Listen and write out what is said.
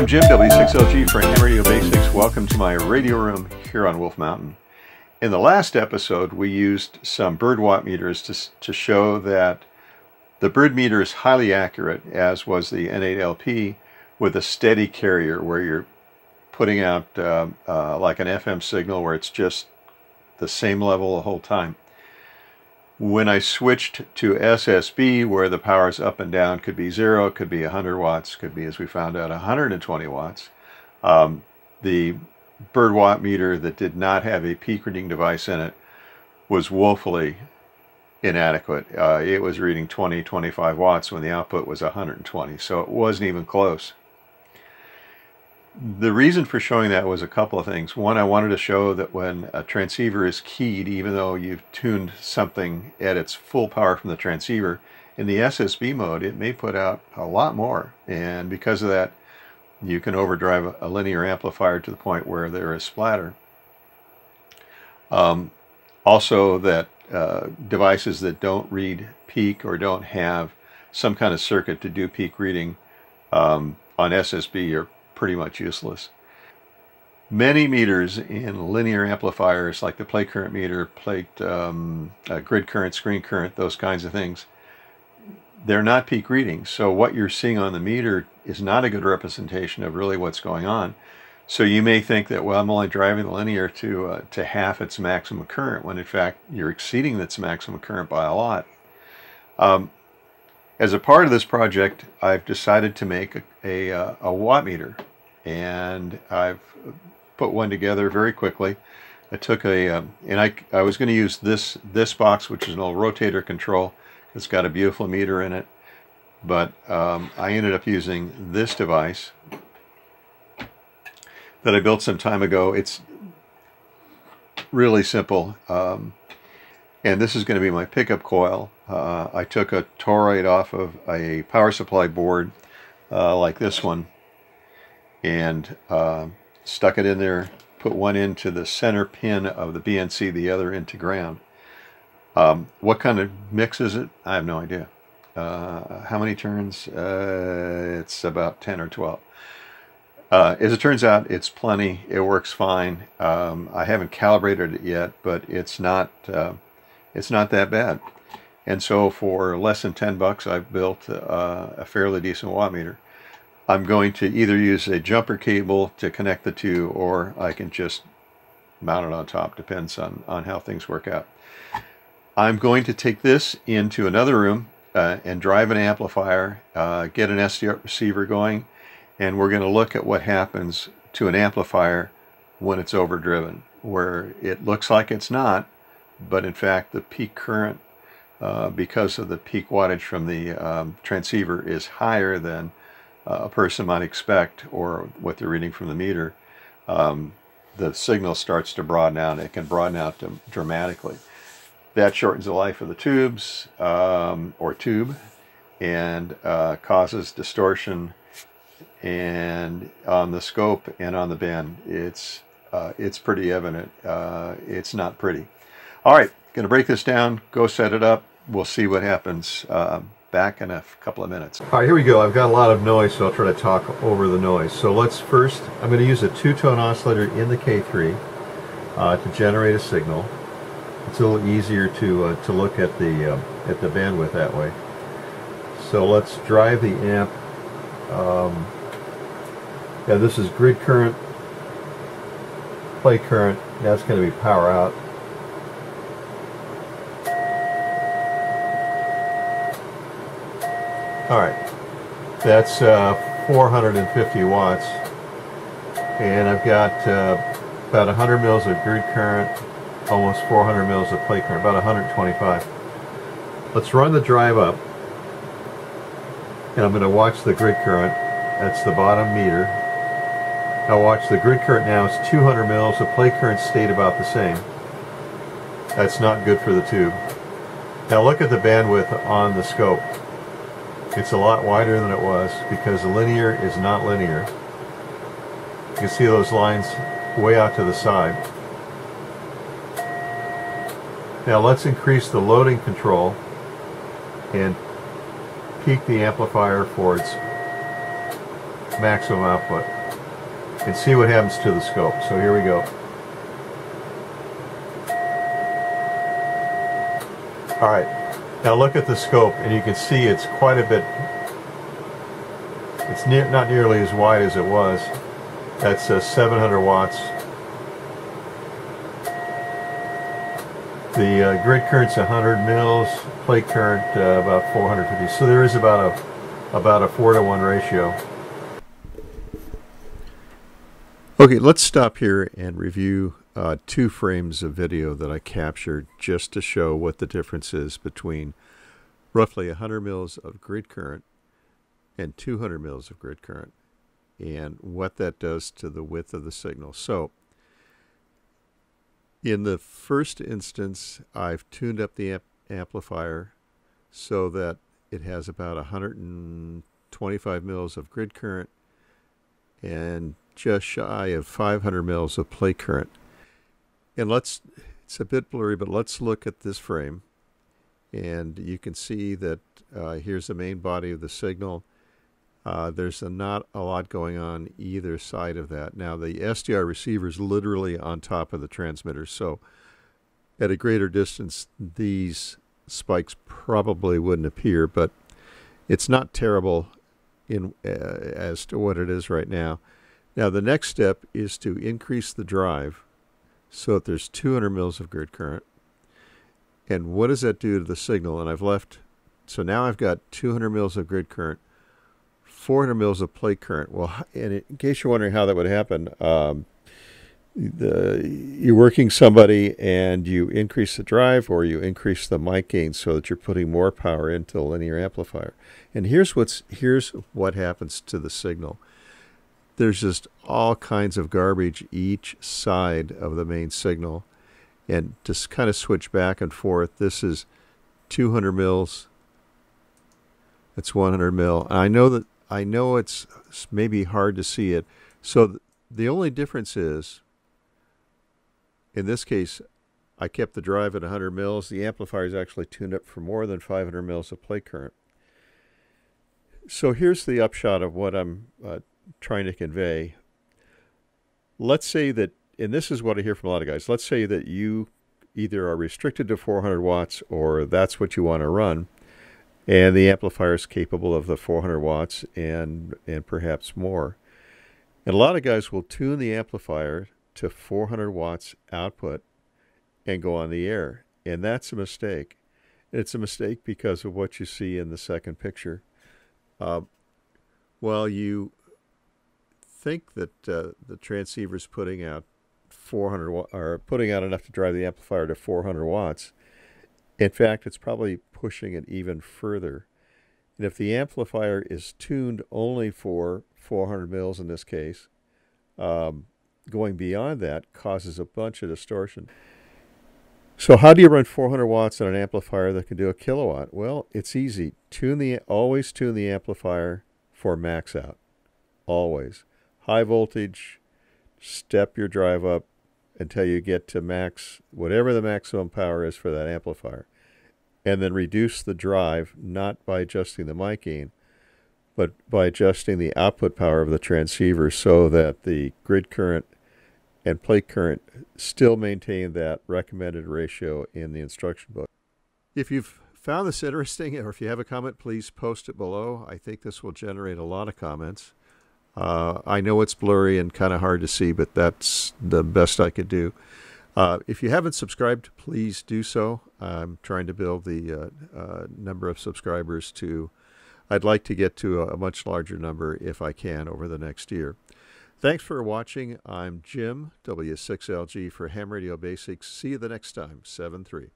I'm Jim, W6LG for Ham Radio Basics. Welcome to my radio room here on Wolf Mountain. In the last episode, we used some Bird watt meters to, to show that the Bird meter is highly accurate, as was the N8LP, with a steady carrier where you're putting out uh, uh, like an FM signal where it's just the same level the whole time. When I switched to SSB, where the powers up and down could be zero, could be 100 watts, could be, as we found out, 120 watts, um, the Bird watt meter that did not have a peak reading device in it was woefully inadequate. Uh, it was reading 20, 25 watts when the output was 120, so it wasn't even close. The reason for showing that was a couple of things. One, I wanted to show that when a transceiver is keyed, even though you've tuned something at its full power from the transceiver, in the SSB mode, it may put out a lot more. And because of that, you can overdrive a linear amplifier to the point where there is splatter. Um, also that uh, devices that don't read peak or don't have some kind of circuit to do peak reading um, on SSB are pretty much useless. Many meters in linear amplifiers like the plate current meter, plate um, uh, grid current, screen current, those kinds of things, they're not peak readings. So what you're seeing on the meter is not a good representation of really what's going on. So you may think that, well, I'm only driving the linear to, uh, to half its maximum current, when in fact you're exceeding its maximum current by a lot. Um, as a part of this project, I've decided to make a, a, uh, a watt meter, and I've put one together very quickly. I took a, um, and I, I was going to use this, this box, which is an old rotator control. It's got a beautiful meter in it but um, I ended up using this device that I built some time ago. It's really simple. Um, and this is going to be my pickup coil. Uh, I took a toroid off of a power supply board uh, like this one and uh, stuck it in there, put one into the center pin of the BNC, the other into ground. Um, what kind of mix is it? I have no idea. Uh, how many turns? Uh, it's about 10 or 12. Uh, as it turns out, it's plenty. It works fine. Um, I haven't calibrated it yet, but it's not uh, it's not that bad. And so for less than 10 bucks, I've built uh, a fairly decent watt meter. I'm going to either use a jumper cable to connect the two, or I can just mount it on top. Depends on, on how things work out. I'm going to take this into another room uh, and drive an amplifier, uh, get an SDR receiver going, and we're going to look at what happens to an amplifier when it's overdriven, where it looks like it's not, but in fact the peak current, uh, because of the peak wattage from the um, transceiver, is higher than a person might expect or what they're reading from the meter. Um, the signal starts to broaden out. It can broaden out dramatically. That shortens the life of the tubes um, or tube and uh, causes distortion and on the scope and on the band it's uh, it's pretty evident uh, it's not pretty all right gonna break this down go set it up we'll see what happens uh, back in a couple of minutes all right here we go I've got a lot of noise so I'll try to talk over the noise so let's first I'm going to use a two-tone oscillator in the K3 uh, to generate a signal it's a little easier to uh, to look at the uh, at the bandwidth that way. So let's drive the amp. Um, yeah, this is grid current, plate current. That's going to be power out. All right, that's uh, 450 watts, and I've got uh, about 100 mils of grid current almost 400 mils of plate current, about 125. Let's run the drive up, and I'm going to watch the grid current. That's the bottom meter. Now watch the grid current now is 200 mils. The plate current stayed about the same. That's not good for the tube. Now look at the bandwidth on the scope. It's a lot wider than it was because linear is not linear. You can see those lines way out to the side. Now let's increase the loading control and peak the amplifier for its maximum output and see what happens to the scope. So here we go. All right, now look at the scope and you can see it's quite a bit, it's ne not nearly as wide as it was. That's uh, 700 watts. The uh, grid current's 100 mils, plate current uh, about 450. So there is about a about a four to one ratio. Okay, let's stop here and review uh, two frames of video that I captured just to show what the difference is between roughly 100 mils of grid current and 200 mils of grid current and what that does to the width of the signal. So in the first instance, I've tuned up the amp amplifier so that it has about 125 mils of grid current and just shy of 500 mils of plate current. And let's, it's a bit blurry, but let's look at this frame. And you can see that uh, here's the main body of the signal. Uh, there's a, not a lot going on either side of that. Now the SDR receiver is literally on top of the transmitter, so at a greater distance these spikes probably wouldn't appear, but it's not terrible in uh, as to what it is right now. Now the next step is to increase the drive so that there's 200 mils of grid current. And what does that do to the signal? And I've left, so now I've got 200 mils of grid current, 400 mils of plate current. Well, and in case you're wondering how that would happen, um, the, you're working somebody and you increase the drive or you increase the mic gain so that you're putting more power into a linear amplifier. And here's what's here's what happens to the signal there's just all kinds of garbage each side of the main signal. And just kind of switch back and forth. This is 200 mils. That's 100 mil. And I know that I know it's maybe hard to see it. So th the only difference is, in this case, I kept the drive at 100 mils. The amplifier is actually tuned up for more than 500 mils of plate current. So here's the upshot of what I'm uh, trying to convey. Let's say that, and this is what I hear from a lot of guys, let's say that you either are restricted to 400 watts or that's what you want to run, and the amplifier is capable of the 400 watts and, and perhaps more. And a lot of guys will tune the amplifier to 400 watts output and go on the air. And that's a mistake. It's a mistake because of what you see in the second picture. Uh, well, you think that uh, the transceiver is putting out 400 or putting out enough to drive the amplifier to 400 watts. In fact, it's probably pushing it even further. And if the amplifier is tuned only for 400 mils in this case, um, going beyond that causes a bunch of distortion. So how do you run 400 watts on an amplifier that can do a kilowatt? Well, it's easy. Tune the always tune the amplifier for max out. Always high voltage, step your drive up until you get to max, whatever the maximum power is for that amplifier. And then reduce the drive, not by adjusting the mic gain, but by adjusting the output power of the transceiver so that the grid current and plate current still maintain that recommended ratio in the instruction book. If you've found this interesting or if you have a comment, please post it below. I think this will generate a lot of comments. Uh, I know it's blurry and kind of hard to see, but that's the best I could do. Uh, if you haven't subscribed, please do so. I'm trying to build the uh, uh number of subscribers to, I'd like to get to a, a much larger number if I can over the next year. Thanks for watching. I'm Jim, W6LG for Ham Radio Basics. See you the next time, 7 3.